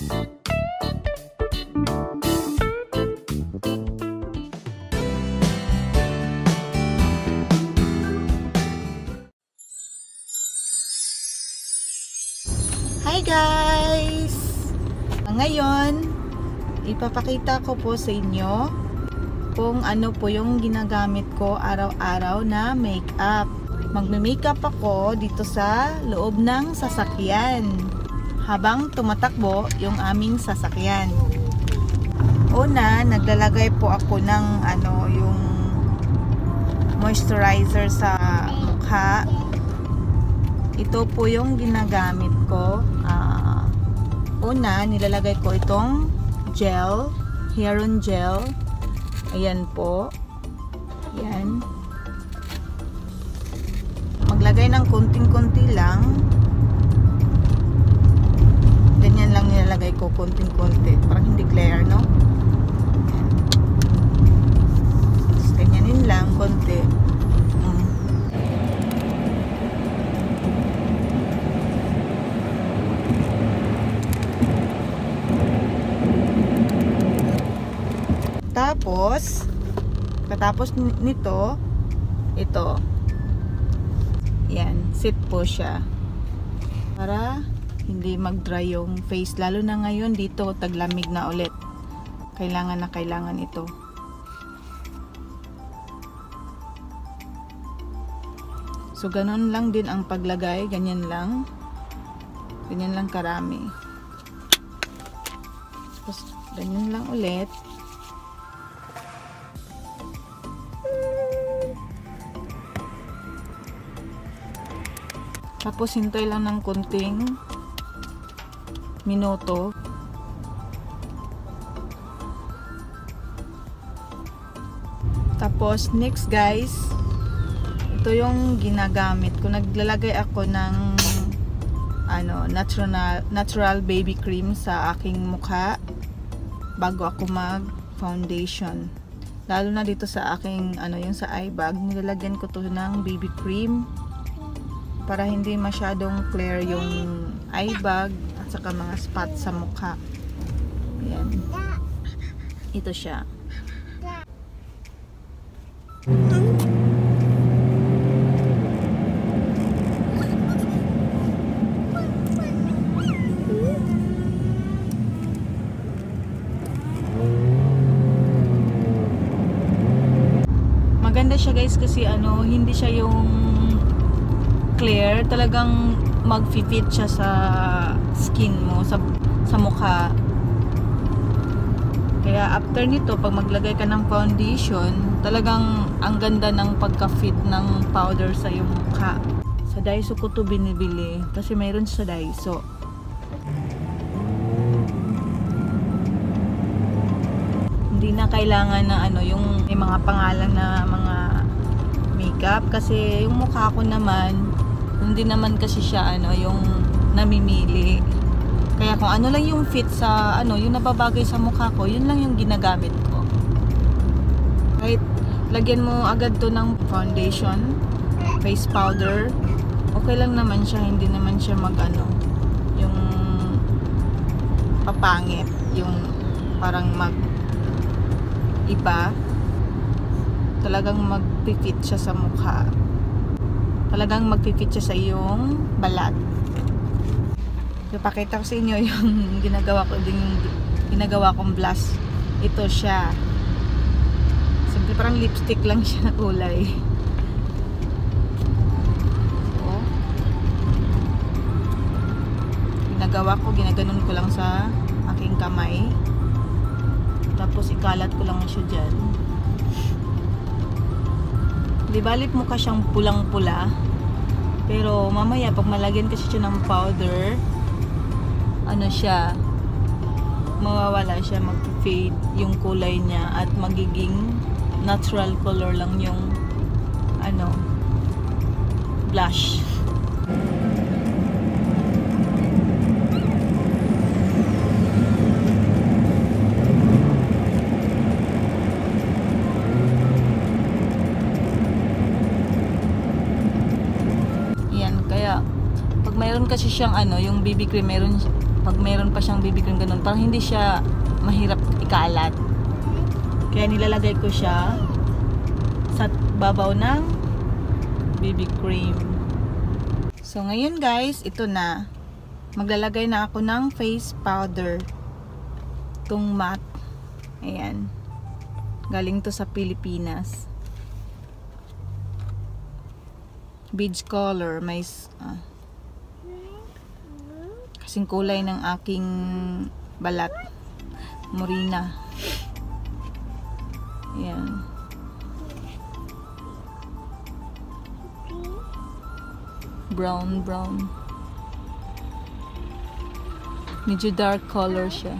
Hi guys! Ngayon, ipapakita ko po sa inyo kung ano po yung ginagamit ko araw-araw na makeup. Magme-makeup ako dito sa loob ng sasakyan habang tumatakbo yung aming sasakyan. Una, naglalagay po ako ng ano, yung moisturizer sa mukha. Ito po yung ginagamit ko. Uh, una nilalagay ko itong gel Heron gel. Ayan po. Ayan. Maglagay ng konting-konti lang nilalagay ko konting-konti parang hindi clear no ganyanin lang konti Tapos, katapos nito, ito. Yan, sit po siya. Para hindi mag-dry yung face. Lalo na ngayon dito, taglamig na ulit. Kailangan na kailangan ito. So, ganun lang din ang paglagay. Ganyan lang. Ganyan lang karami. Tapos, ganyan lang ulit. Tapos hintay lang ng kunting minuto. Tapos next guys, ito yung ginagamit ko. Naglalagay ako ng ano, natural natural baby cream sa aking mukha bago ako mag foundation. Lalo na dito sa aking ano, yung sa eye bag, nilalagyan ko to ng baby cream para hindi masyadong clear yung eye bag saka mga spot sa mukha. Ayan. Ito siya. Maganda siya guys kasi ano, hindi siya yung clear, talagang mag-fit siya sa skin mo, sa, sa mukha. Kaya after nito, pag maglagay ka ng foundation, talagang ang ganda ng pagka-fit ng powder sa iyong mukha. Sa Daiso ko to binibili kasi mayroon sa Daiso. Hindi na kailangan na ano, yung may mga pangalan na mga makeup kasi yung mukha ko naman hindi naman kasi siya ano yung namimili. Kaya kung ano lang yung fit sa ano yung nababagay sa mukha ko yun lang yung ginagamit ko. Kahit lagyan mo agad to ng foundation face powder okay lang naman siya hindi naman siya mag ano yung papangit yung parang mag iba. Talagang mag-fit siya sa mukha. Talagang magpipit siya sa iyong balat. Ipakita ko sa inyo yung ginagawa ko din ginagawa kong blush. Ito siya. Simple parang lipstick lang siya na kulay. So, ginagawa ko, ginaganon ko lang sa aking kamay. Tapos ikalat ko lang siya dyan. Di balit mukha siyang pulang-pula. Pero mamaya pag malagyan kasi siya ng powder, ano siya, mawawala siya, mag-fade yung kulay niya at magiging natural color lang yung ano, blush. kasi siyang ano, yung BB cream, meron pag mayroon pa siyang BB cream ganun, parang hindi siya mahirap ikalat. Kaya nilalagay ko siya sa babaw ng BB cream. So ngayon guys, ito na. Maglalagay na ako ng face powder. Itong matte. Ayan. Galing to sa Pilipinas. Beige color. May ah, kasing kulay ng aking balat. Morina. Ayan. Brown, brown. Medyo dark color siya.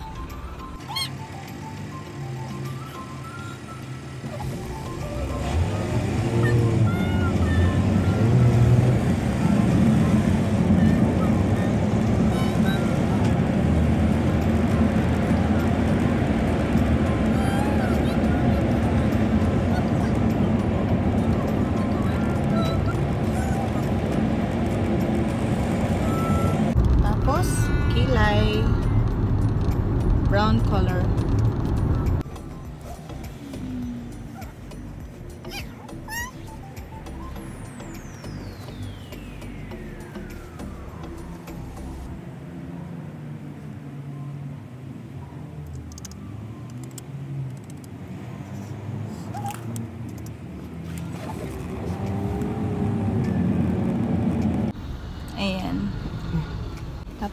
Kilay. Brown color.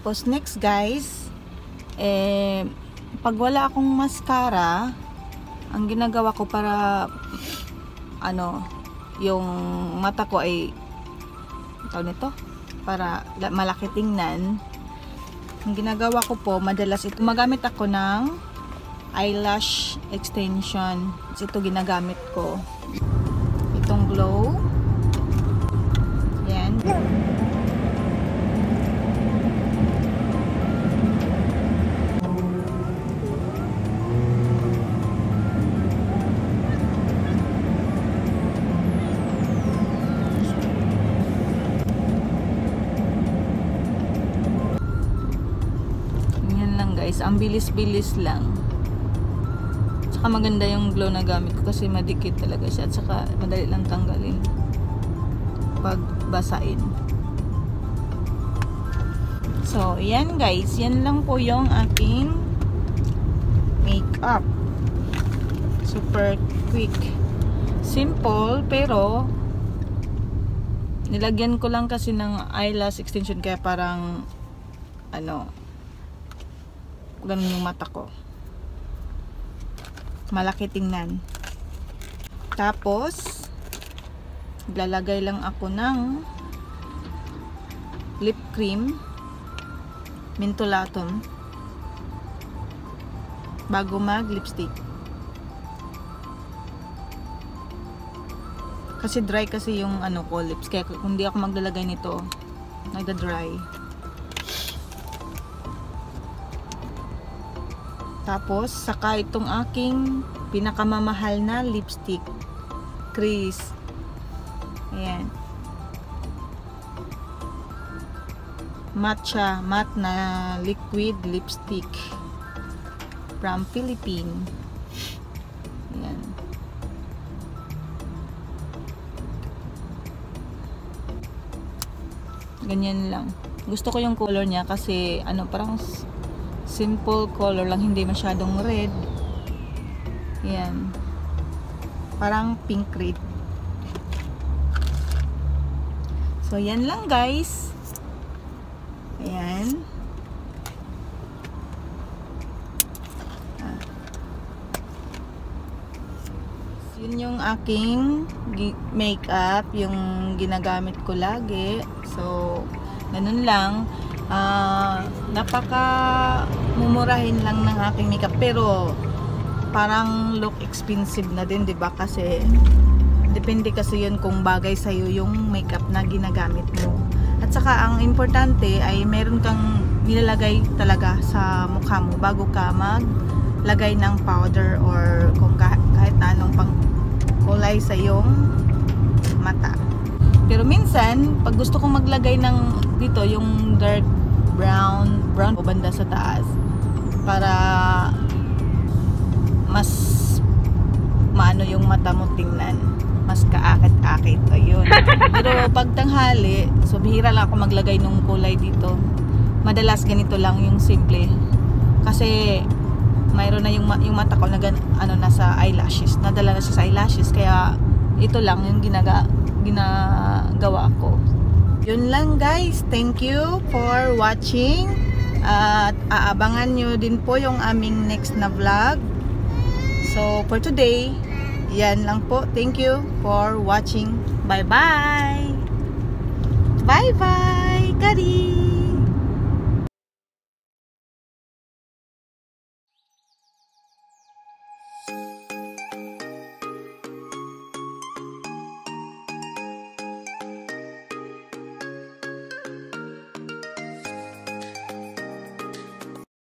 Tapos next guys, eh, pag wala akong mascara, ang ginagawa ko para ano, yung mata ko ay tawag nito, para la- malaki tingnan. Ang ginagawa ko po, madalas ito, magamit ako ng eyelash extension. Ito ginagamit ko. Guys. Ang bilis-bilis lang. Tsaka maganda yung glow na gamit ko kasi madikit talaga siya. At saka madali lang tanggalin. Pag basain. So, yan guys. Yan lang po yung aking makeup. Super quick. Simple, pero nilagyan ko lang kasi ng eyelash extension kaya parang ano ganun yung mata ko. Malaki tingnan. Tapos lalagay lang ako ng lip cream mentolatum bago mag lipstick kasi dry kasi yung ano ko lips. Kaya kung hindi ako maglalagay nito nagda-dry Tapos, saka itong aking pinakamamahal na lipstick. Crease. Ayan. Matcha, matte na liquid lipstick. From Philippine. Ayan. Ganyan lang. Gusto ko yung color niya kasi ano parang simple color lang, hindi masyadong red. Yan. Parang pink red. So, yan lang guys. Ayan. Ah. Yun yung aking makeup, yung ginagamit ko lagi. So, ganun lang uh, napaka mumurahin lang ng aking makeup pero parang look expensive na din 'di ba? Kasi depende kasi yun kung bagay sa iyo yung makeup na ginagamit mo. At saka ang importante ay meron kang nilalagay talaga sa mukha mo bago ka maglagay ng powder or kung kahit, anong pang kulay sa iyong mata. Pero minsan pag gusto kong maglagay ng dito yung dark brown o banda sa taas para mas maano yung mata mo tingnan. Mas kaakit-akit ayun. Pero pag tanghali so bihira lang ako maglagay ng kulay dito. Madalas ganito lang yung simple. Kasi mayroon na yung, yung mata ko na gan- ano nasa eyelashes. Nadala na siya sa eyelashes kaya ito lang yung ginaga ginagawa ko. Yun lang guys. Thank you for watching at aabangan nyo din po yung aming next na vlog. So for today yan lang po. Thank you for watching. Bye bye bye bye Kari